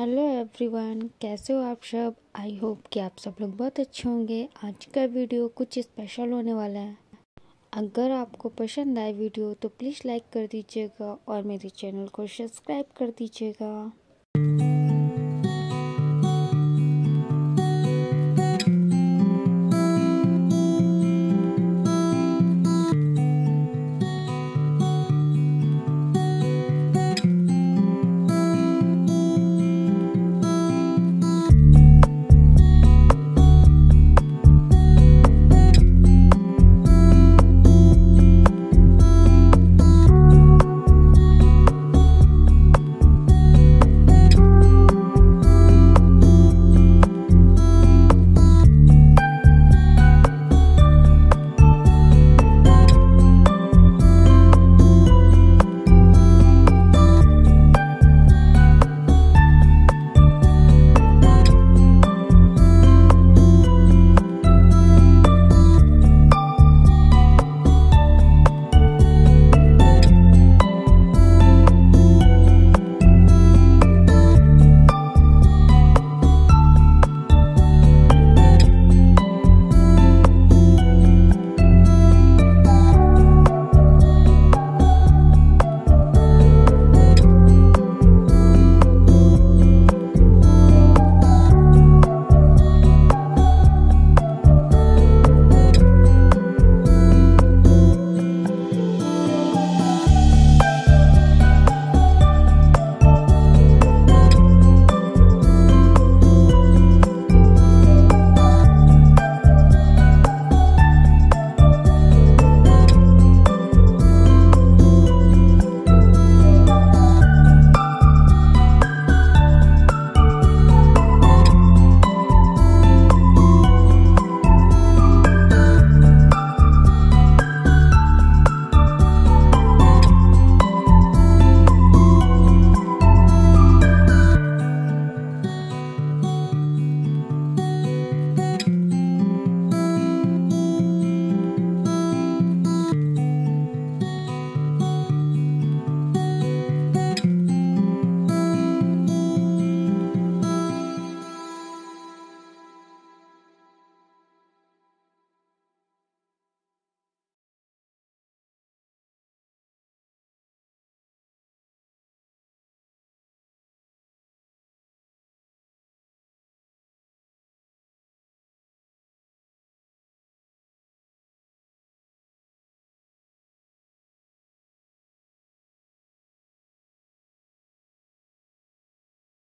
Hello everyone, कैसे हो आप सब? आई होप कि आप सब लोग बहुत अच्छे होंगे। आज का वीडियो कुछ स्पेशल होने वाला है। अगर आपको पसंद आए वीडियो तो प्लीज़ लाइक कर दीजिएगा और मेरे चैनल को सब्सक्राइब कर दीजिएगा।